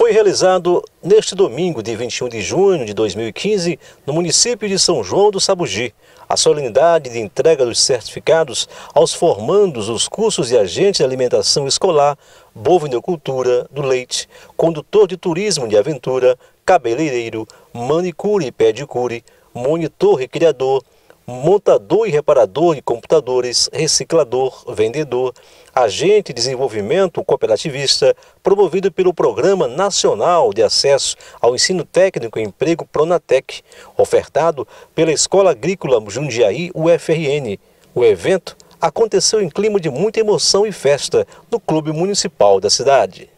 foi realizado neste domingo, de 21 de junho de 2015, no município de São João do Sabugi, a solenidade de entrega dos certificados aos formandos dos cursos de agente de alimentação escolar, bovinocultura do leite, condutor de turismo de aventura, cabeleireiro, manicure e pedicure, monitor criador, montador e reparador de computadores, reciclador, vendedor, agente de desenvolvimento cooperativista, promovido pelo Programa Nacional de Acesso ao Ensino Técnico e Emprego Pronatec, ofertado pela Escola Agrícola Jundiaí UFRN. O evento aconteceu em clima de muita emoção e festa no Clube Municipal da cidade.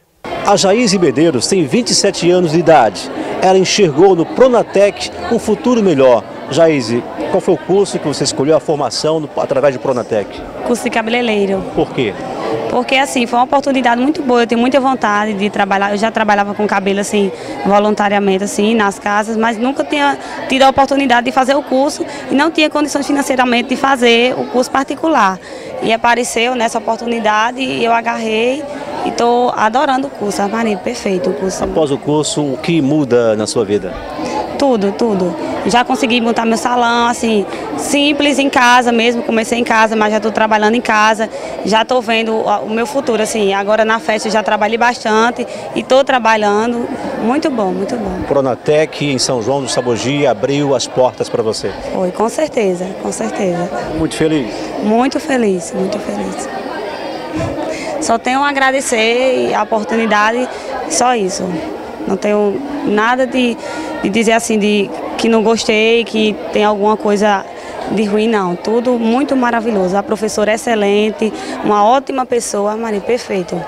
A Jaíse Medeiros tem 27 anos de idade. Ela enxergou no Pronatec um futuro melhor. Jaíse, qual foi o curso que você escolheu a formação através do Pronatec? Curso de cabeleireiro. Por quê? Porque assim, foi uma oportunidade muito boa, eu tenho muita vontade de trabalhar, eu já trabalhava com cabelo assim, voluntariamente assim, nas casas, mas nunca tinha tido a oportunidade de fazer o curso e não tinha condições financeiramente de fazer o curso particular. E apareceu nessa oportunidade e eu agarrei e estou adorando o curso, Maria, perfeito o curso. Após o curso, o que muda na sua vida? Tudo, tudo. Já consegui montar meu salão, assim, simples em casa mesmo, comecei em casa, mas já estou trabalhando em casa, já estou vendo o meu futuro, assim, agora na festa já trabalhei bastante e estou trabalhando, muito bom, muito bom. Pronatec em São João do Sabogi abriu as portas para você? Foi, com certeza, com certeza. Muito feliz? Muito feliz, muito feliz. Só tenho a agradecer a oportunidade, só isso. Não tenho nada de, de dizer assim, de que não gostei, que tem alguma coisa de ruim, não. Tudo muito maravilhoso. A professora é excelente, uma ótima pessoa, Maria, perfeito.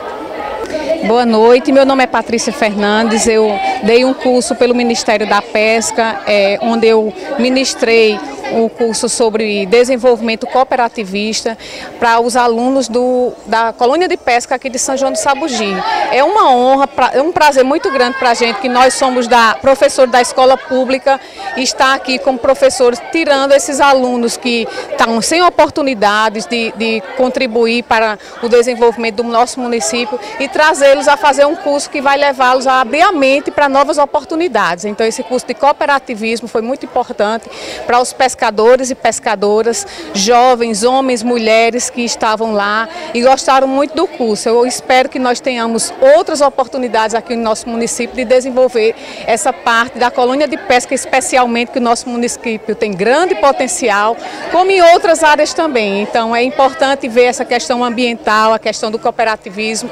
Boa noite, meu nome é Patrícia Fernandes, eu dei um curso pelo Ministério da Pesca, é, onde eu ministrei um curso sobre desenvolvimento cooperativista para os alunos do, da colônia de pesca aqui de São João do Sabugi. É uma honra, é um prazer muito grande para a gente que nós somos da professor da escola pública e estar aqui como professores tirando esses alunos que estão sem oportunidades de, de contribuir para o desenvolvimento do nosso município e trazê-los a fazer um curso que vai levá-los a abrir a mente para novas oportunidades. Então esse curso de cooperativismo foi muito importante para os pescadores pescadores e pescadoras, jovens, homens, mulheres que estavam lá e gostaram muito do curso. Eu espero que nós tenhamos outras oportunidades aqui no nosso município de desenvolver essa parte da colônia de pesca, especialmente que o nosso município tem grande potencial, como em outras áreas também. Então é importante ver essa questão ambiental, a questão do cooperativismo,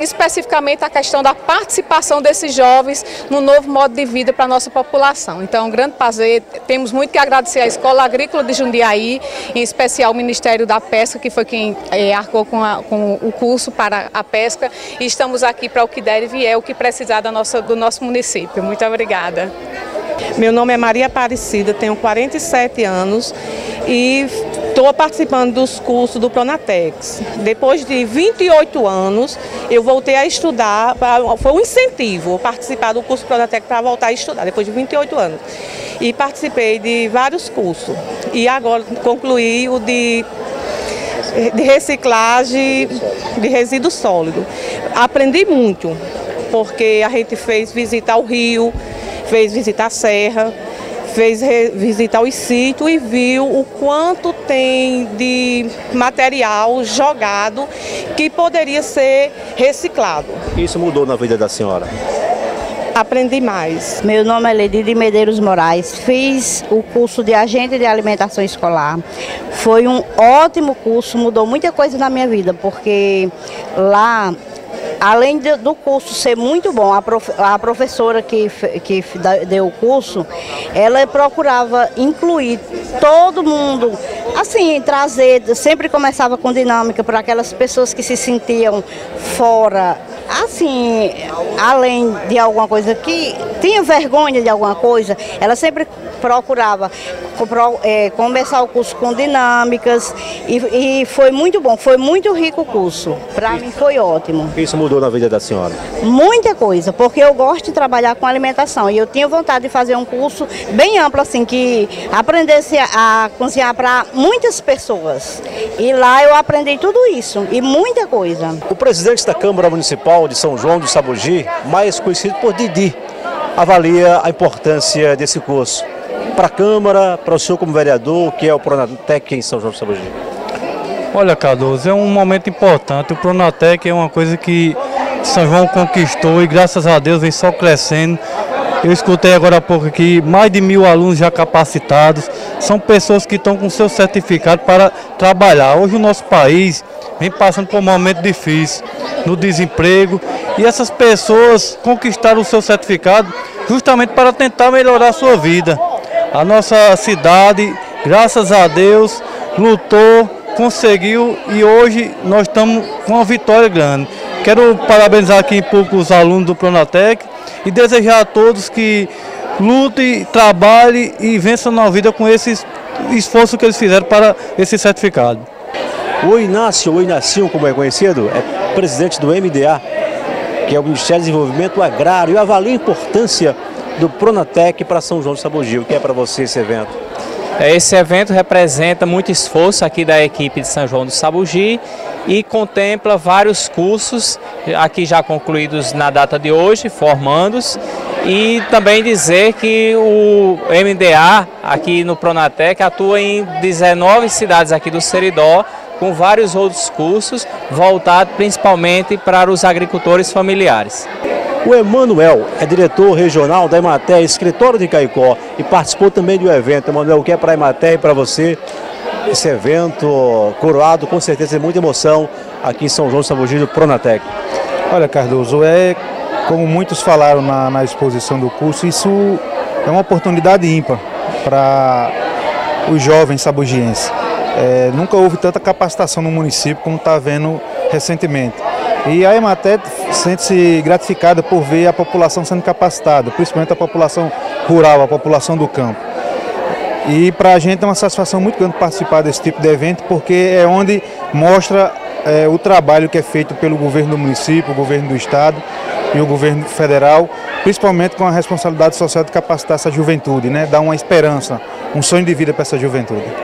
especificamente a questão da participação desses jovens no novo modo de vida para a nossa população. Então, um grande prazer, temos muito que agradecer à Escola Agrícola de Jundiaí, em especial o Ministério da Pesca, que foi quem é, arcou com, a, com, o curso para a pesca. E estamos aqui para o que der e vier, o que precisar da nossa, do nosso município. Muito obrigada. Meu nome é Maria Aparecida, tenho 47 anos e estou participando dos cursos do Pronatex. Depois de 28 anos, eu voltei a estudar, foi um incentivo participar do curso Pronatex para voltar a estudar, depois de 28 anos e participei de vários cursos. E agora concluí o de, de reciclagem de resíduo sólido. Aprendi muito, porque a gente fez visitar o rio, fez visitar a serra, fez visitar os sítios e viu o quanto tem de material jogado que poderia ser reciclado. Isso mudou na vida da senhora? Aprendi mais. Meu nome é Ledi de Medeiros Moraes, fiz o curso de agente de alimentação escolar. Foi um ótimo curso, mudou muita coisa na minha vida, porque lá além do curso ser muito bom, a, prof, a professora que, que deu o curso, ela procurava incluir todo mundo, assim, trazer, sempre começava com dinâmica para aquelas pessoas que se sentiam fora assim, além de alguma coisa que tinha vergonha de alguma coisa, ela sempre procurava é, começar o curso com dinâmicas e, e foi muito bom, foi muito rico o curso. Para mim foi ótimo. Isso mudou na vida da senhora? Muita coisa, porque eu gosto de trabalhar com alimentação e eu tinha vontade de fazer um curso bem amplo, assim, que aprendesse a cozinhar para muitas pessoas. E lá eu aprendi tudo isso e muita coisa. O presidente da Câmara Municipal de São João do Sabugi, mais conhecido por Didi, avalia a importância desse curso para a Câmara, para o senhor como vereador, que é o Pronatec em São João do Sabugi. Olha, Cardoso, é um momento importante. O Pronatec é uma coisa que São João conquistou e graças a Deus vem só crescendo. Eu escutei agora há pouco aqui mais de mil alunos já capacitados. São pessoas que estão com seu certificado para trabalhar. Hoje o nosso país vem passando por um momento difícil no desemprego e essas pessoas conquistaram o seu certificado justamente para tentar melhorar a sua vida. A nossa cidade, graças a Deus, lutou, conseguiu e hoje nós estamos com uma vitória grande. Quero parabenizar aqui um pouco os alunos do Pronatec e desejar a todos que lutem, trabalhem e vençam na vida com esse esforço que eles fizeram para esse certificado. O Inácio, o Inácio, como é conhecido, é presidente do MDA, que é o Ministério do Desenvolvimento Agrário, e avalia a importância do Pronatec para São João do Sabugi. O que é para você esse evento? É, esse evento representa muito esforço aqui da equipe de São João do Sabugi e contempla vários cursos aqui já concluídos na data de hoje, formandos, e também dizer que o MDA aqui no Pronatec atua em 19 cidades aqui do Seridó, com vários outros cursos voltados principalmente para os agricultores familiares. O Emanuel é diretor regional da Emater, escritório de Caicó, e participou também do evento. Emanuel, o que é para a Emater e para você? Esse evento coroado, com certeza, é muita emoção aqui em São João Sabugi do Pronatec. Olha, Cardoso, é como muitos falaram na, na exposição do curso, isso é uma oportunidade ímpar para os jovens sabugienses. É, nunca houve tanta capacitação no município como está havendo recentemente. E a Emater sente-se gratificada por ver a população sendo capacitada, principalmente a população rural, a população do campo. E para a gente é uma satisfação muito grande participar desse tipo de evento, porque é onde mostra é, o trabalho que é feito pelo governo do município, o governo do estado e o governo federal, principalmente com a responsabilidade social de capacitar essa juventude, né? dar uma esperança, um sonho de vida para essa juventude.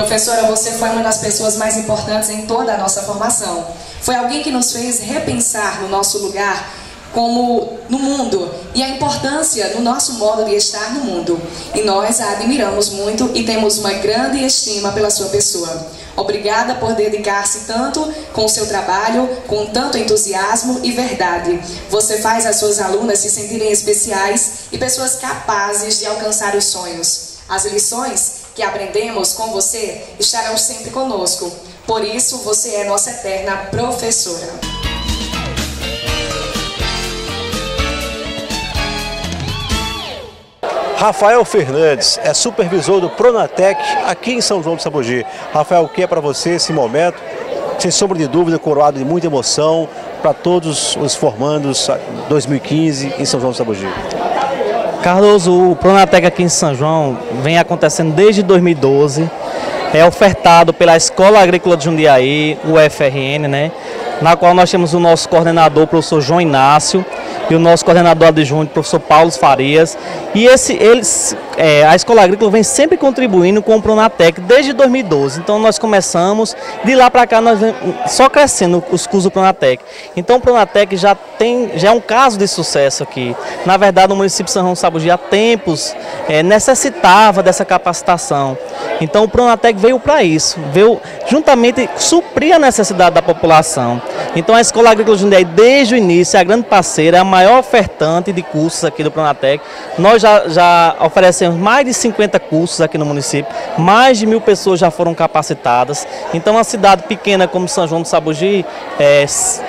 Professora, você foi uma das pessoas mais importantes em toda a nossa formação. Foi alguém que nos fez repensar no nosso lugar como no mundo e a importância do nosso modo de estar no mundo. E nós a admiramos muito e temos uma grande estima pela sua pessoa. Obrigada por dedicar-se tanto com o seu trabalho, com tanto entusiasmo e verdade. Você faz as suas alunas se sentirem especiais e pessoas capazes de alcançar os sonhos. As lições que aprendemos com você estarão sempre conosco. Por isso, você é nossa eterna professora. Rafael Fernandes é supervisor do Pronatec aqui em São João do Sabugi. Rafael, o que é para você esse momento? Sem sombra de dúvida, coroado de muita emoção para todos os formandos 2015 em São João do Sabugi. Cardoso, o Pronatec aqui em São João vem acontecendo desde 2012. É ofertado pela Escola Agrícola de Jundiaí, o FRN, né? Na qual nós temos o nosso coordenador, o professor João Inácio, e o nosso coordenador adjunto, professor Paulo Farias. E esse, eles, é, a Escola Agrícola vem sempre contribuindo com o Pronatec desde 2012. Então nós começamos, de lá para cá nós só crescendo os cursos do Pronatec. Então o Pronatec já tem, já é um caso de sucesso aqui. Na verdade o município de São João Sabugi há tempos é, necessitava dessa capacitação. Então o Pronatec veio para isso, veio juntamente suprir a necessidade da população. Então a Escola Agrícola Jundiaí, desde o início, é a grande parceira, é a maior ofertante de cursos aqui do Pronatec. Nós já, já oferecemos mais de 50 cursos aqui no município, mais de mil pessoas já foram capacitadas. Então uma cidade pequena como São João do Sabugi, é,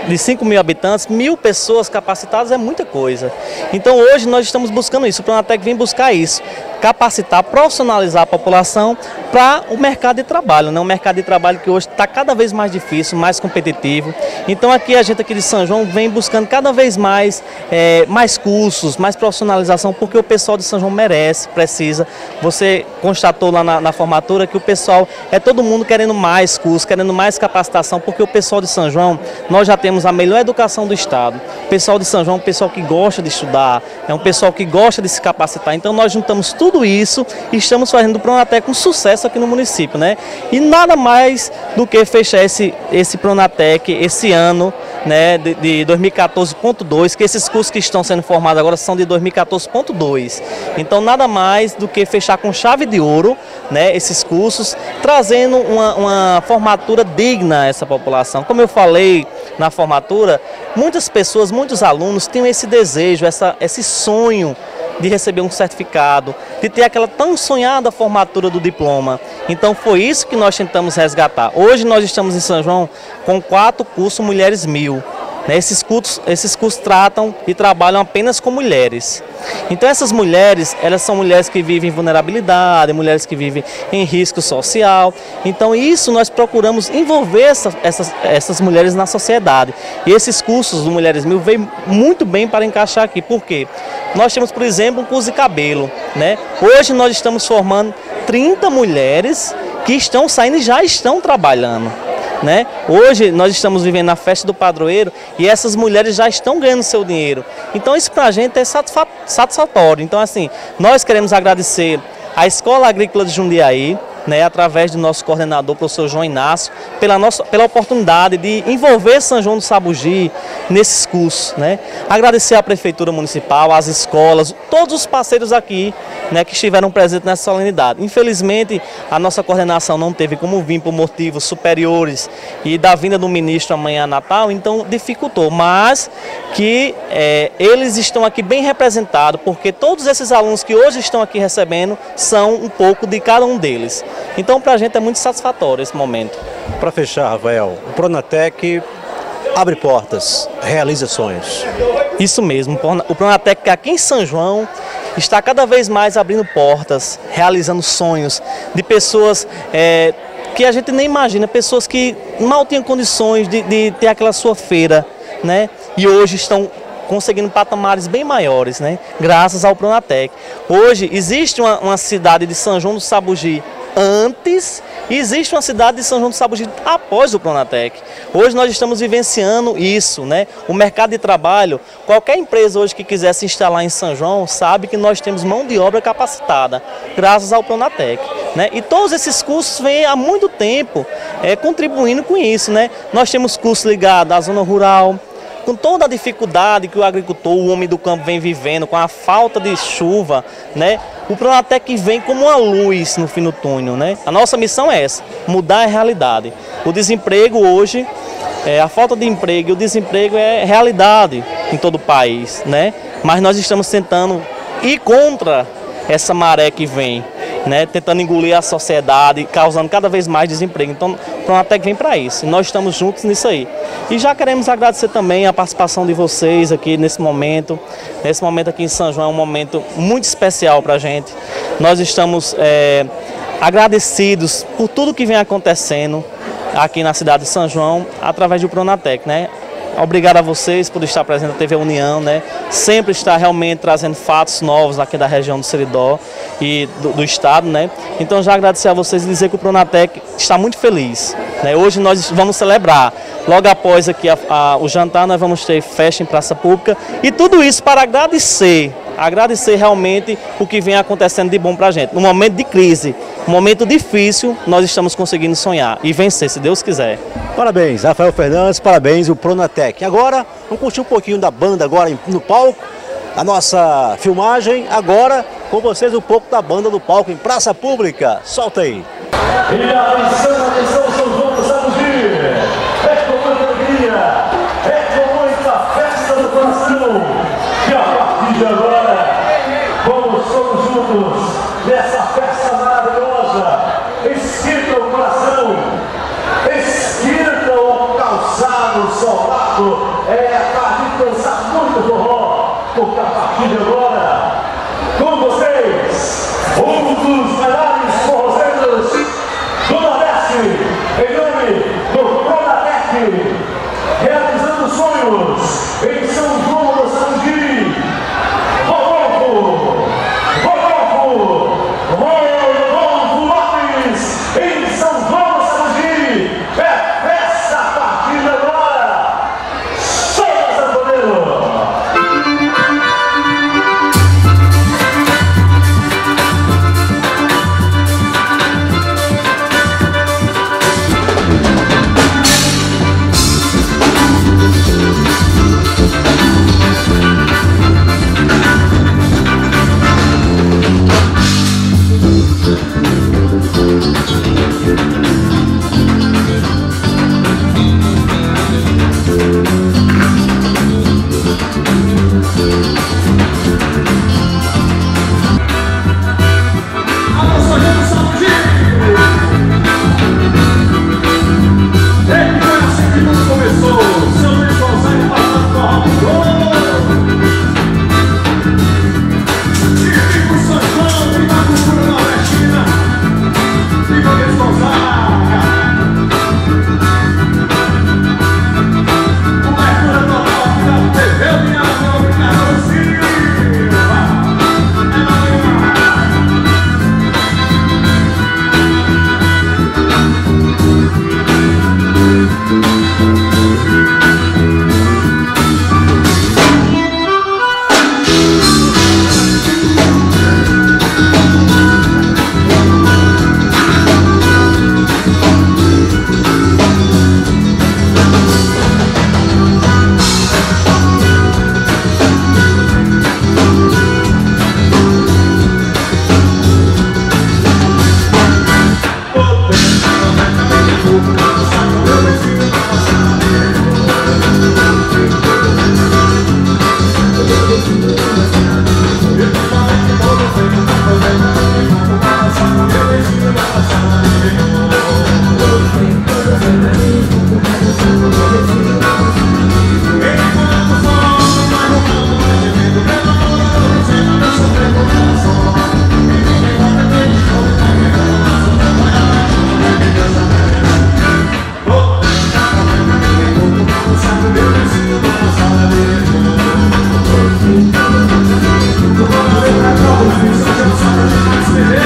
de 5 mil habitantes, mil pessoas capacitadas é muita coisa. Então hoje nós estamos buscando isso, o Pronatec vem buscar isso capacitar, profissionalizar a população para o mercado de trabalho, né? um mercado de trabalho que hoje está cada vez mais difícil, mais competitivo. Então aqui a gente aqui de São João vem buscando cada vez mais, é, mais cursos, mais profissionalização, porque o pessoal de São João merece, precisa. Você constatou lá na, na formatura que o pessoal é todo mundo querendo mais cursos, querendo mais capacitação, porque o pessoal de São João, nós já temos a melhor educação do Estado. O pessoal de São João é um pessoal que gosta de estudar, é um pessoal que gosta de se capacitar. Então nós juntamos tudo tudo isso estamos fazendo o Pronatec com sucesso aqui no município, né? E nada mais do que fechar esse, esse Pronatec esse ano, né, de, de 2014.2, que esses cursos que estão sendo formados agora são de 2014.2. Então nada mais do que fechar com chave de ouro, né, esses cursos, trazendo uma, uma formatura digna a essa população. Como eu falei na formatura, muitas pessoas, muitos alunos têm esse desejo, essa, esse sonho de receber um certificado, de ter aquela tão sonhada formatura do diploma. Então foi isso que nós tentamos resgatar. Hoje nós estamos em São João com quatro cursos Mulheres Mil. Né, esses cursos, esses cursos tratam e trabalham apenas com mulheres. Então essas mulheres, elas são mulheres que vivem em vulnerabilidade, mulheres que vivem em risco social. Então isso nós procuramos envolver essa, essas, essas mulheres na sociedade. E esses cursos do Mulheres Mil veio muito bem para encaixar aqui. Por quê? Nós temos, por exemplo, um curso de cabelo. Né? Hoje nós estamos formando 30 mulheres que estão saindo e já estão trabalhando. Né? Hoje nós estamos vivendo a festa do padroeiro e essas mulheres já estão ganhando seu dinheiro. Então isso para a gente é satisfatório. Então assim, nós queremos agradecer à Escola Agrícola de Jundiaí, né, através do nosso coordenador, professor João Inácio, pela, nossa, pela oportunidade de envolver São João do Sabugi nesses cursos. Né. Agradecer à Prefeitura Municipal, às escolas, todos os parceiros aqui né, que estiveram presentes nessa solenidade. Infelizmente, a nossa coordenação não teve como vir por motivos superiores e da vinda do ministro amanhã Natal, então dificultou, mas que é, eles estão aqui bem representados, porque todos esses alunos que hoje estão aqui recebendo são um pouco de cada um deles. Então, para a gente é muito satisfatório esse momento. Para fechar, Rafael, o Pronatec abre portas, realiza sonhos. Isso mesmo, o Pronatec aqui em São João está cada vez mais abrindo portas, realizando sonhos de pessoas é, que a gente nem imagina, pessoas que mal tinham condições de, de ter aquela sua feira, né? E hoje estão conseguindo patamares bem maiores, né? Graças ao Pronatec. Hoje existe uma, uma cidade de São João do Sabugi antes existe uma cidade de São João do Sabugi após o Pronatec. Hoje nós estamos vivenciando isso, né? O mercado de trabalho, qualquer empresa hoje que quiser se instalar em São João sabe que nós temos mão de obra capacitada, graças ao Pronatec. Né? E todos esses cursos vêm há muito tempo é, contribuindo com isso. Né? Nós temos cursos ligados à zona rural, com toda a dificuldade que o agricultor, o homem do campo vem vivendo, com a falta de chuva, né? O Pronatec vem como uma luz no fim do túnel, né? A nossa missão é essa, mudar a realidade. O desemprego hoje, é, a falta de emprego e o desemprego é realidade em todo o país, né? Mas nós estamos tentando ir contra essa maré que vem. Né, tentando engolir a sociedade, causando cada vez mais desemprego. Então, Pronatec vem para isso. Nós estamos juntos nisso aí. E já queremos agradecer também a participação de vocês aqui nesse momento. Nesse momento aqui em São João é um momento muito especial para a gente. Nós estamos é, agradecidos por tudo que vem acontecendo aqui na cidade de São João através do Pronatec, né? Obrigado a vocês por estar presente na TV União, né? Sempre está realmente trazendo fatos novos aqui da região do Seridó e do, do, estado, né? Então já agradecer a vocês e dizer que o Pronatec está muito feliz. Né? Hoje nós vamos celebrar. Logo após aqui a, a, o jantar, nós vamos ter festa em praça pública e tudo isso para agradecer agradecer realmente o que vem acontecendo de bom para a gente. No momento de crise, momento difícil, nós estamos conseguindo sonhar e vencer, se Deus quiser. Parabéns, Rafael Fernandes, parabéns, o Pronatec. Agora, vamos curtir um pouquinho da banda agora no palco, a nossa filmagem, agora com vocês um pouco da banda no palco em praça pública. Solta aí. E atenção, atenção, São João. É com muita alegria, é com muita festa do coração. Que a partir de agora,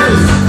Cheers!